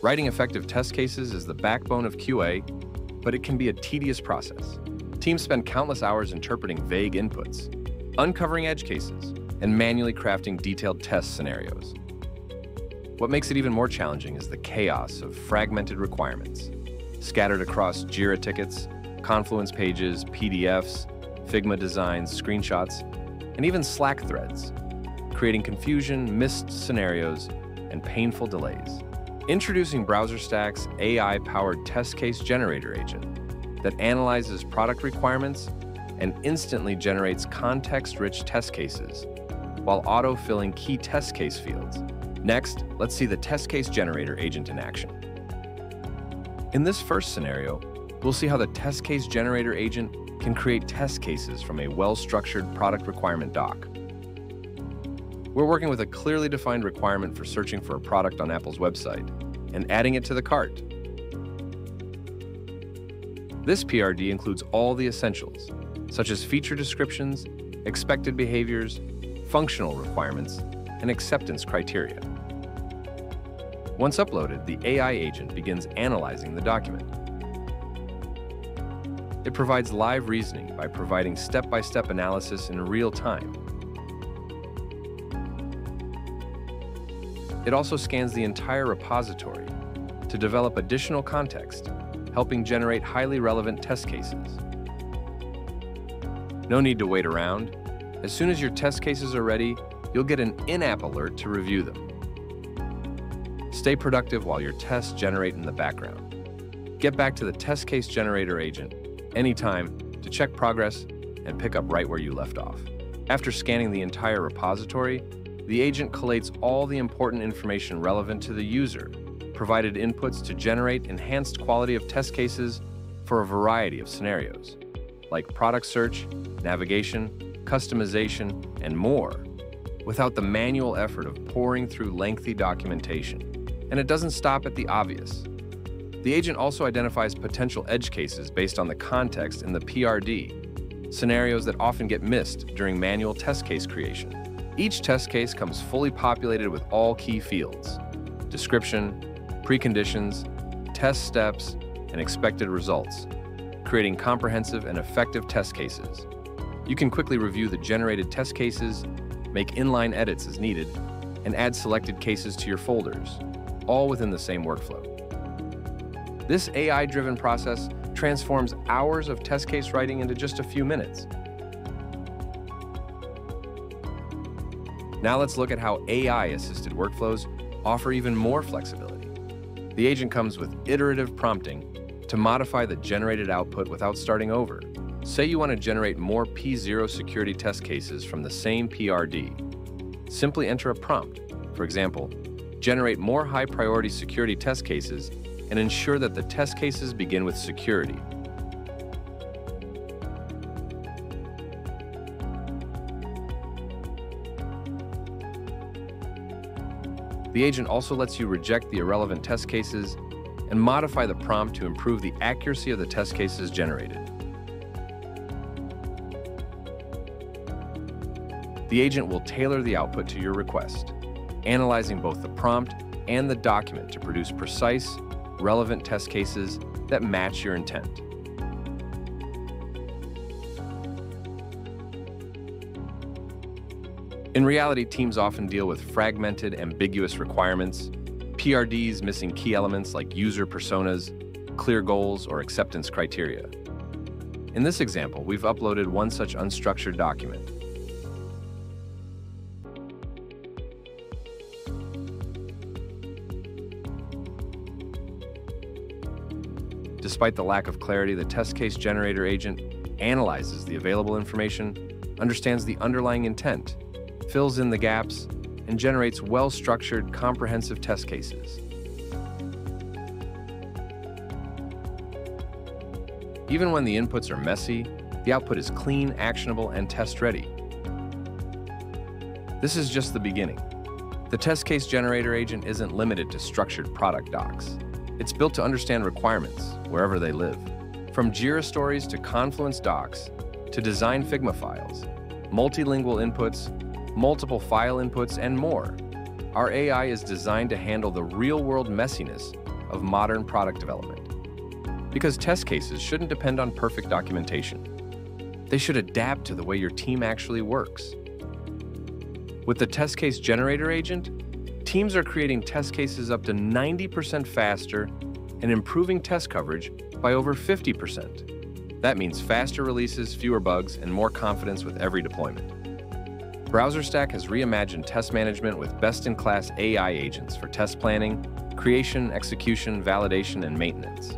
Writing effective test cases is the backbone of QA, but it can be a tedious process. Teams spend countless hours interpreting vague inputs, uncovering edge cases, and manually crafting detailed test scenarios. What makes it even more challenging is the chaos of fragmented requirements, scattered across JIRA tickets, Confluence pages, PDFs, Figma designs, screenshots, and even Slack threads, creating confusion, missed scenarios, and painful delays. Introducing BrowserStack's AI-powered test case generator agent that analyzes product requirements and instantly generates context-rich test cases while auto-filling key test case fields. Next, let's see the test case generator agent in action. In this first scenario, we'll see how the test case generator agent can create test cases from a well-structured product requirement doc. We're working with a clearly defined requirement for searching for a product on Apple's website and adding it to the cart. This PRD includes all the essentials, such as feature descriptions, expected behaviors, functional requirements, and acceptance criteria. Once uploaded, the AI agent begins analyzing the document. It provides live reasoning by providing step-by-step -step analysis in real time. It also scans the entire repository to develop additional context, helping generate highly relevant test cases. No need to wait around. As soon as your test cases are ready, you'll get an in-app alert to review them. Stay productive while your tests generate in the background. Get back to the test case generator agent anytime to check progress and pick up right where you left off. After scanning the entire repository, the agent collates all the important information relevant to the user, provided inputs to generate enhanced quality of test cases for a variety of scenarios, like product search, navigation, customization, and more, without the manual effort of pouring through lengthy documentation. And it doesn't stop at the obvious. The agent also identifies potential edge cases based on the context in the PRD, scenarios that often get missed during manual test case creation. Each test case comes fully populated with all key fields, description, preconditions, test steps, and expected results, creating comprehensive and effective test cases. You can quickly review the generated test cases, make inline edits as needed, and add selected cases to your folders, all within the same workflow. This AI-driven process transforms hours of test case writing into just a few minutes. Now let's look at how AI-assisted workflows offer even more flexibility. The agent comes with iterative prompting to modify the generated output without starting over. Say you want to generate more P0 security test cases from the same PRD. Simply enter a prompt. For example, generate more high-priority security test cases and ensure that the test cases begin with security. The agent also lets you reject the irrelevant test cases and modify the prompt to improve the accuracy of the test cases generated. The agent will tailor the output to your request, analyzing both the prompt and the document to produce precise, relevant test cases that match your intent. In reality, teams often deal with fragmented, ambiguous requirements, PRDs missing key elements like user personas, clear goals, or acceptance criteria. In this example, we've uploaded one such unstructured document. Despite the lack of clarity, the test case generator agent analyzes the available information, understands the underlying intent, fills in the gaps, and generates well-structured, comprehensive test cases. Even when the inputs are messy, the output is clean, actionable, and test-ready. This is just the beginning. The test case generator agent isn't limited to structured product docs. It's built to understand requirements wherever they live. From JIRA stories to Confluence docs to design Figma files, multilingual inputs, multiple file inputs, and more, our AI is designed to handle the real-world messiness of modern product development. Because test cases shouldn't depend on perfect documentation. They should adapt to the way your team actually works. With the test case generator agent, teams are creating test cases up to 90% faster and improving test coverage by over 50%. That means faster releases, fewer bugs, and more confidence with every deployment. BrowserStack has reimagined test management with best-in-class AI agents for test planning, creation, execution, validation, and maintenance.